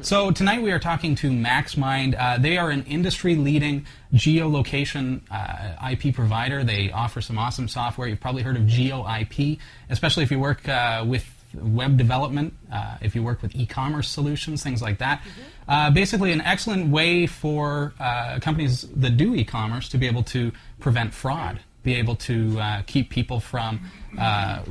So tonight we are talking to MaxMind. Uh, they are an industry-leading geolocation uh, IP provider. They offer some awesome software. You've probably heard of GeoIP, especially if you work uh, with web development, uh, if you work with e-commerce solutions, things like that. Uh, basically, an excellent way for uh, companies that do e-commerce to be able to prevent fraud, be able to uh, keep people from uh,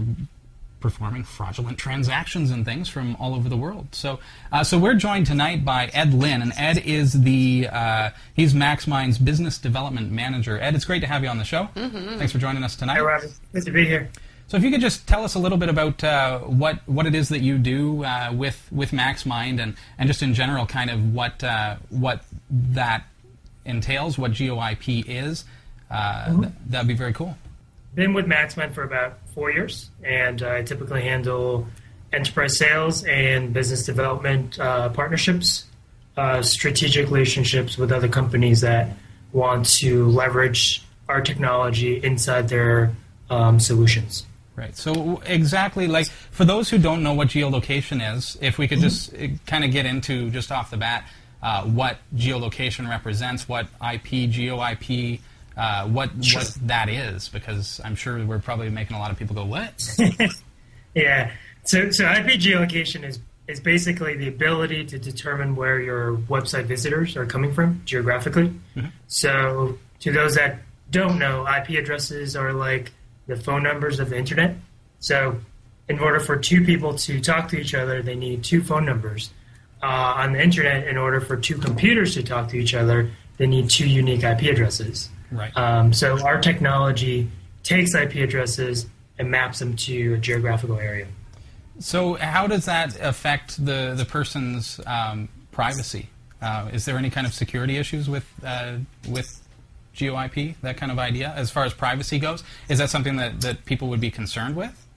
performing fraudulent transactions and things from all over the world. So, uh, so we're joined tonight by Ed Lin, and Ed is the uh, he's MaxMind's business development manager. Ed, it's great to have you on the show. Thanks for joining us tonight. Hi, Robbie. Good to be here. So, if you could just tell us a little bit about uh, what what it is that you do uh, with with MaxMind, and and just in general, kind of what uh, what that entails, what GeoIP is, uh, th- that'd be very cool. Been with MaxMind for about four years, and I typically handle enterprise sales and business development uh, partnerships, uh, strategic relationships with other companies that want to leverage our technology inside their um, solutions. Right. So exactly like for those who don't know what geolocation is, if we could just kind of get into just off the bat uh, what geolocation represents, what IP, GeoIP, uh, what Sure. what that is, because I'm sure we're probably making a lot of people go, "What?" Yeah. So, so IP geolocation is is basically the ability to determine where your website visitors are coming from geographically. So, to those that don't know, IP addresses are like the phone numbers of the internet. So, in order for two people to talk to each other, they need two phone numbers. Uh, on the internet, in order for two computers to talk to each other, they need two unique IP addresses. Right. Um, so our technology takes IP addresses and maps them to a geographical area. So how does that affect the the person's um, privacy? Uh, is there any kind of security issues with uh, with GeoIP? That kind of idea, as far as privacy goes, is that something that, that people would be concerned with?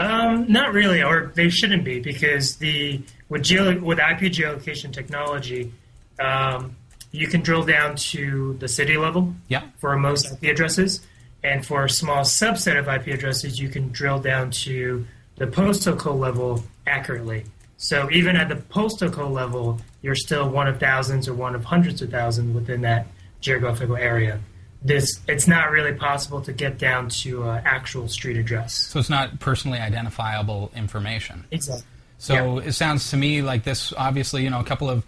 Um, not really, or they shouldn't be, because the with geo, with IP geolocation technology, um, you can drill down to the city level Yeah. for most IP addresses, and for a small subset of IP addresses, you can drill down to the postal code level accurately. So even at the postal code level, you're still one of thousands or one of hundreds of thousands within that geographical area. This it's not really possible to get down to uh, actual street address. So it's not personally identifiable information. Exactly. So it sounds to me like this. Obviously, you know, a couple of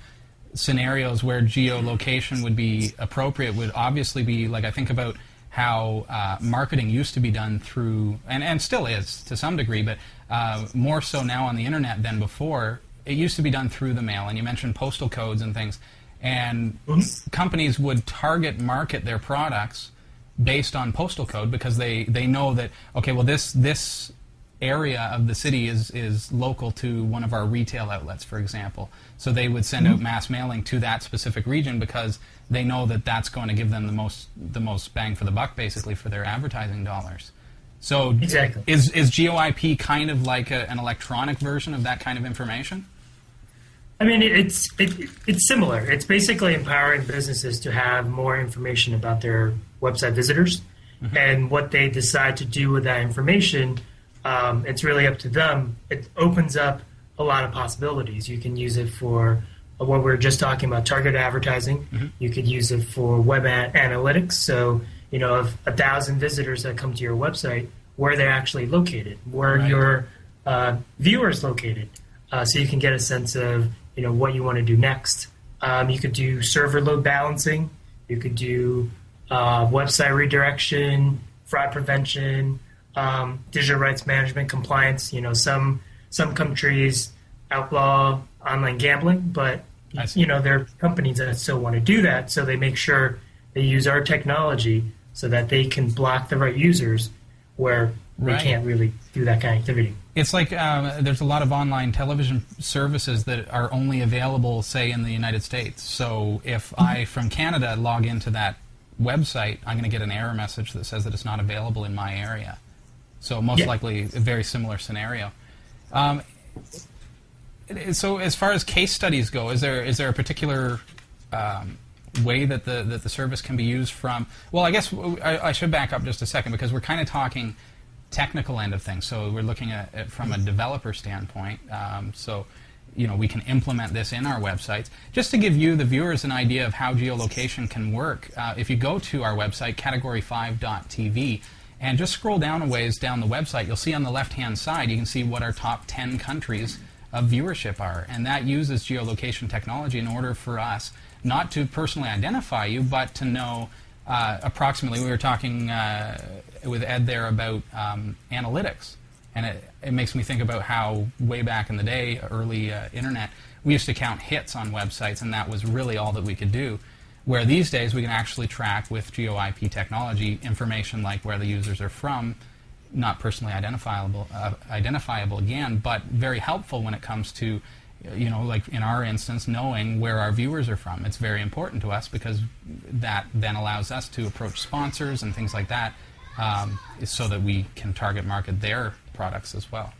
scenarios where geolocation would be appropriate would obviously be like I think about how uh, marketing used to be done through, and, and still is to some degree, but uh, more so now on the internet than before. It used to be done through the mail, and you mentioned postal codes and things, and companies would target market their products based on postal code because they, they know that okay, well this this area of the city is is local to one of our retail outlets, for example. So they would send out mm-hmm. mass mailing to that specific region because they know that that's going to give them the most the most bang for the buck, basically, for their advertising dollars. So Exactly. is is GeoIP kind of like a, an electronic version of that kind of information? I mean, it's it, it's similar. It's basically empowering businesses to have more information about their website visitors mm-hmm. and what they decide to do with that information. Um, it's really up to them. It opens up a lot of possibilities. You can use it for uh, what we were just talking about, targeted advertising. You could use it for web a- analytics. So, you know, of a thousand visitors that come to your website, where they're actually located, where Right. your uh, viewers located, uh, so you can get a sense of you know what you want to do next. Um, you could do server load balancing. You could do uh, website redirection, fraud prevention, um, digital rights management, compliance. You know, some some countries outlaw online gambling, but you know there are companies that still want to do that, so they make sure they use our technology so that they can block the right users where they Right. can't really do that kind of activity. It's like um, there's a lot of online television services that are only available, say, in the United States. So if I, from Canada, log into that website, I'm going to get an error message that says that it's not available in my area. So most Yeah. likely, a very similar scenario. Um, so as far as case studies go, is there is there a particular um, way that the that the service can be used from? Well, I guess I should back up just a second because we're kind of talking technical end of things. So we're looking at it from a developer standpoint. Um, so you know, we can implement this in our websites. Just to give you, the viewers, an idea of how geolocation can work, uh, if you go to our website, category5.tv, and just scroll down a ways down the website, you'll see on the left-hand side, you can see what our top 10 countries of viewership are. And that uses geolocation technology in order for us not to personally identify you, but to know uh, approximately, we were talking uh, with Ed there about um, analytics. And it, it makes me think about how way back in the day, early uh, internet, we used to count hits on websites, and that was really all that we could do. Where these days we can actually track with GeoIP technology information like where the users are from, not personally identifiable, uh, identifiable again, but very helpful when it comes to, you know, like in our instance, knowing where our viewers are from. It's very important to us because that then allows us to approach sponsors and things like that um, so that we can target market their products as well.